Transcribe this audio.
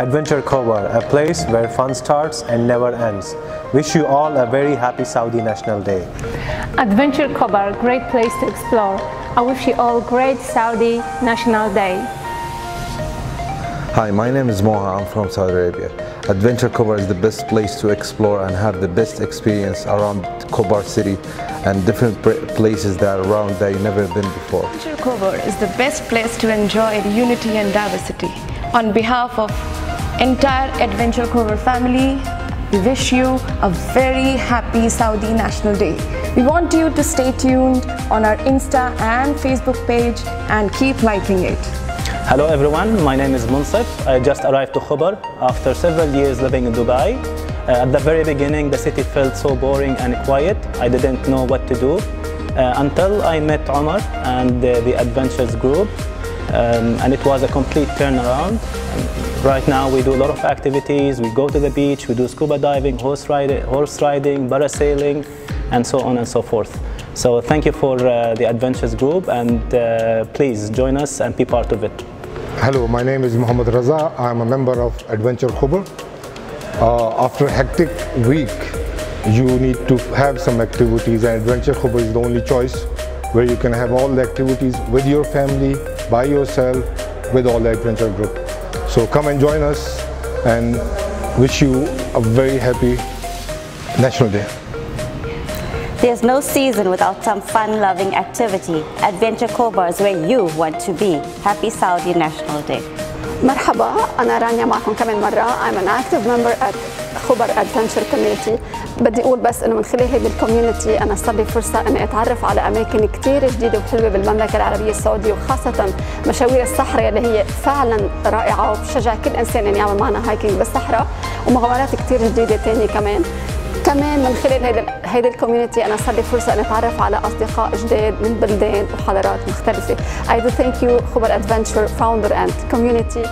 Adventure Khobar, a place where fun starts and never ends. Wish you all a very happy Saudi National Day. Adventure Khobar, great place to explore. I wish you all great Saudi National Day. Hi, my name is Moha. I'm from Saudi Arabia. Adventure Khobar is the best place to explore and have the best experience around Khobar city and different places that are around that you've never been before. Adventure Khobar is the best place to enjoy the unity and diversity. On behalf of entire Adventure Khobar family, we wish you a very happy Saudi National Day. We want you to stay tuned on our Insta and Facebook page and keep liking it. Hello everyone, my name is Munsif. I just arrived to Khobar after several years living in Dubai. Uh, at the very beginning, the city felt so boring and quiet. I didn't know what to do uh, until I met Omar and uh, the Adventures group. Um, and it was a complete turnaround. Right now we do a lot of activities. We go to the beach, we do scuba diving, horse riding, horse riding parasailing, and so on and so forth. So thank you for uh, the Adventures group and uh, please join us and be part of it. Hello, my name is Muhammad Raza. I'm a member of Adventure Khobar. Uh, after a hectic week, you need to have some activities and Adventure Khobar is the only choice where you can have all the activities with your family, by yourself, with all the adventure group. So come and join us and wish you a very happy National Day. There's no season without some fun-loving activity. Adventure Khobar is where you want to be. Happy Saudi National Day. مرحبا أنا رانيا معكم كمان مرة. I'm an active member at خبر Adventure Community. بدي أقول بس إنه من خلال هذه الكوميونتي أنا صار لي فرصة إني أتعرف على أماكن كثير جديدة وحلوة بالمملكة العربية السعودية وخاصة مشاوير الصحراء اللي هي فعلا رائعة وبشجع كل إنسان إنه يعمل معنا هايكينج بالصحراء ومغامرات كثير جديدة ثانية كمان. كمان من خلال هيدا هيدي الكوميونتي أنا صار لي فرصة إني أتعرف على أصدقاء جداد من بلدان وحضارات مختلفة. I do thank you خبر ادفنتشر founder and community